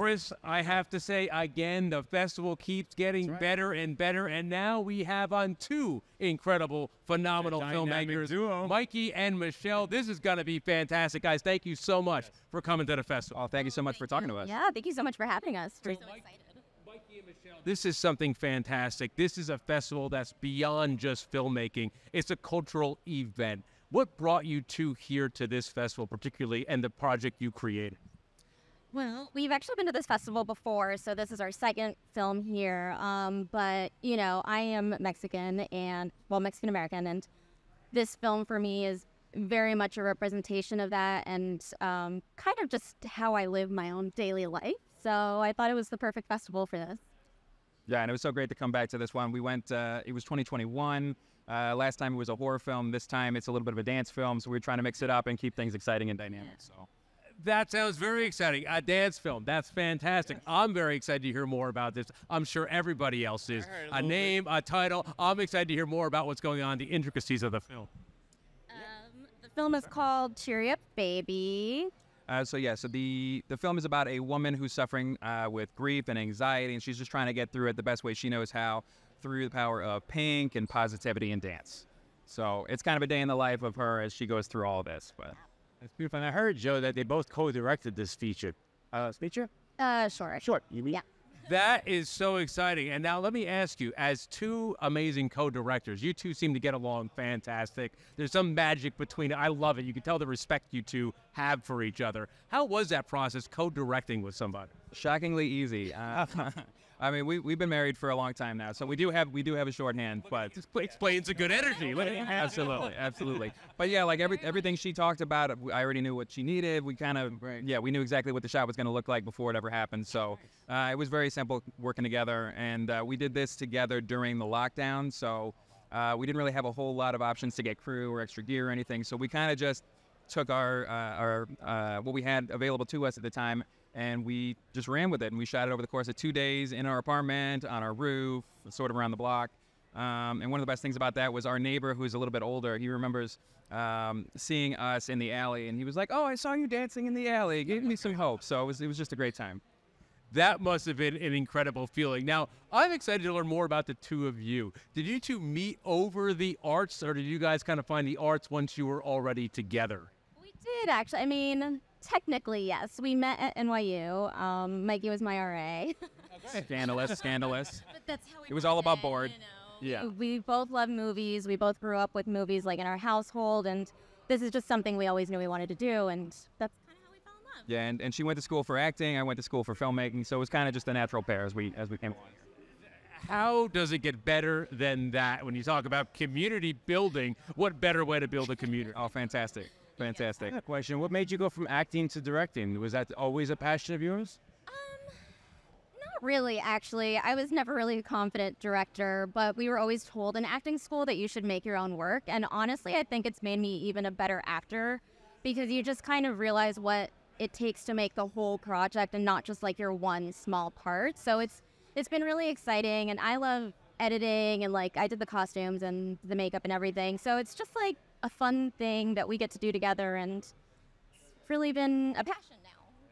Chris, I have to say again, the festival keeps getting better and better, and now we have on two incredible, phenomenal filmmakers, duo. Mikey and Michel. This is going to be fantastic, guys. Thank you so much for coming to the festival. Oh, thank you so much for talking to us. Yeah, thank you so much for having us. We're so excited. Mikey and Michel This is something fantastic. This is a festival that's beyond just filmmaking. It's a cultural event. What brought you two here to this festival, particularly, and the project you created? Well, we've actually been to this festival before, so this is our second film here. Um, but you know, I am Mexican and well, Mexican American, and this film for me is very much a representation of that, and um, kind of just how I live my own daily life. So I thought it was the perfect festival for this. Yeah, and it was so great to come back to this one. We went, uh, it was 2021. Uh, last time it was a horror film. This time it's a little bit of a dance film. So we are trying to mix it up and keep things exciting and dynamic. So That sounds very exciting. A dance film. That's fantastic. I'm very excited to hear more about this. I'm sure everybody else is. A name, a title. I'm excited to hear more about what's going on, the intricacies of the film. Um, the film is called Cheery Up Baby. Uh, so yeah, so the the film is about a woman who's suffering uh, with grief and anxiety, and she's just trying to get through it the best way she knows how, through the power of pink and positivity and dance. So it's kind of a day in the life of her as she goes through all this. But That's beautiful. And I heard, Joe, that they both co-directed this feature. Uh, feature? Uh, short. Short, you mean? Yeah. That is so exciting. And now let me ask you, as two amazing co-directors, you two seem to get along fantastic. There's some magic between it. I love it. You can tell the respect you two have for each other. How was that process co-directing with somebody? shockingly easy. Uh, I mean, we we've been married for a long time now, so we do have we do have a shorthand, but This explains the good energy. Absolutely, absolutely. But yeah, like every everything she talked about, I already knew what she needed. We kind of yeah, we knew exactly what the shot was going to look like before it ever happened. So uh, it was very simple working together, and uh, we did this together during the lockdown. So uh, we didn't really have a whole lot of options to get crew or extra gear or anything. So we kind of just took our uh, our uh, what we had available to us at the time and we just ran with it and we shot it over the course of two days in our apartment on our roof sort of around the block um, and one of the best things about that was our neighbor who's a little bit older he remembers um, seeing us in the alley and he was like oh i saw you dancing in the alley it gave me some hope so it was, it was just a great time That must have been an incredible feeling. Now, I'm excited to learn more about the two of you. Did you two meet over the arts, or did you guys kind of find the arts once you were already together? We did actually. I mean, technically, yes. We met at NYU. Um, Mikey was my RA. scandalous scandalous but that's how we It was all about board. yeah. We both love movies. We both grew up with movies like in our household, and this is just something we always knew we wanted to do, and that's kind of how we fell in love. yeah and, and she went to school for acting i went to school for filmmaking so it was kind of just a natural pair as we as we came along How does it get better than that when you talk about community building? What better way to build a community? oh fantastic fantastic A question. What made you go from acting to directing? Was that always a passion of yours? Um, not really, actually. I was never really a confident director, but we were always told in acting school that you should make your own work. And honestly, I think it's made me even a better actor because you just kind of realize what it takes to make the whole project and not just like your one small part. So it's it's been really exciting, and I love editing and like I did the costumes and the makeup and everything. So it's just like a fun thing that we get to do together, and it's really been a passion now.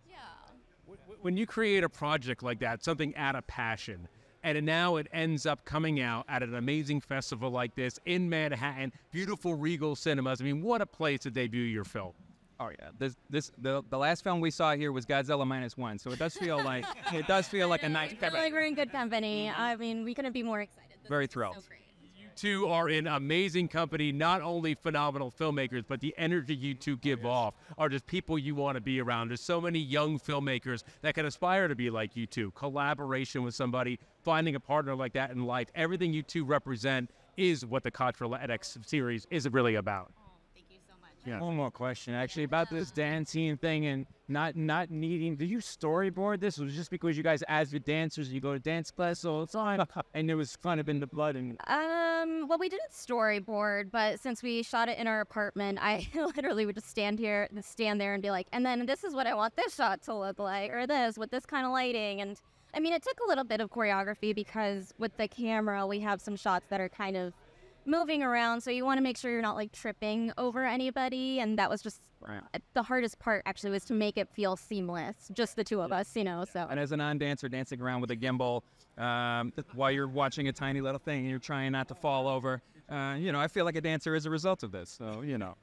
Yeah. When you create a project like that, something out of passion, and now it ends up coming out at an amazing festival like this in Manhattan, beautiful Regal Cinemas. I mean, what a place to debut your film. Oh yeah, this this the, the last film we saw here was Godzilla minus one, so it does feel like it does feel like a nice. I feel like we're in good company. Mm-hmm. I mean, we couldn't be more excited. This Very thrilled. So great. You two are in amazing company, not only phenomenal filmmakers, but the energy you two give off are just people you want to be around. There's so many young filmmakers that can aspire to be like you two. Collaboration with somebody, finding a partner like that in life, everything you two represent is what the Katra LatinX series is really about. Thank you so much. Yeah. One more question, actually, about this dancing thing and not not needing. Did you storyboard this? Was just because you guys, as the dancers, you go to dance class all the time, and it was kind of in the blood? And Um, well, we didn't storyboard, but since we shot it in our apartment, I literally would just stand here, stand there, and be like, and then this is what I want this shot to look like, or this with this kind of lighting. And I mean, it took a little bit of choreography because with the camera, we have some shots that are kind of moving around, so you want to make sure you're not like tripping over anybody. And that was just Right. uh, the hardest part. Actually, was to make it feel seamless, just the two of us, you know. So And as a non-dancer, dancing around with a gimbal um, while you're watching a tiny little thing and you're trying not to fall over, uh, you know, I feel like a dancer as a result of this. So, you know.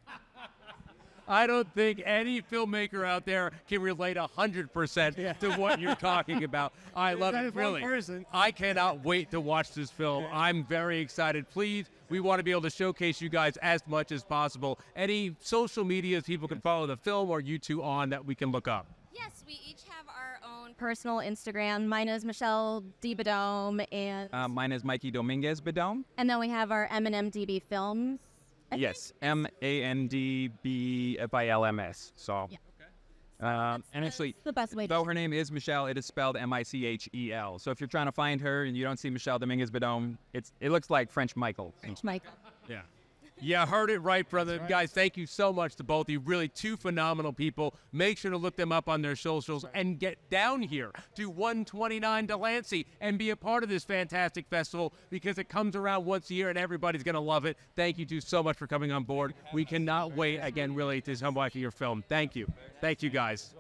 I don't think any filmmaker out there can relate 100% to what you're talking about. I love That it, is one really. person. I cannot wait to watch this film. I'm very excited. Please, we want to be able to showcase you guys as much as possible. Any social medias people can follow the film or you two on that we can look up? yes, we each have our own personal Instagram. Mine is Michelle Debadome, and Uh, mine is Mikey Dominguez Beddome. and then we have our M&M DB Films. I Yes, M A N D B F I L M S. So, um, and actually, It's the best way to though her name is Michelle, it is spelled M I C H E L. So if you're trying to find her and you don't see Michel Dominguez Beddome, it's it looks like French Michael. French Michael. Yeah. Yeah, heard it right, brother. Guys, thank you so much to both of you. Really, two phenomenal people. Make sure to look them up on their socials and get down here to 129 Delancey and be a part of this fantastic festival because it comes around once a year and everybody's going to love it. Thank you two so much for coming on board. We cannot wait, again, really, to come watching your film. Thank you. Thank you, guys.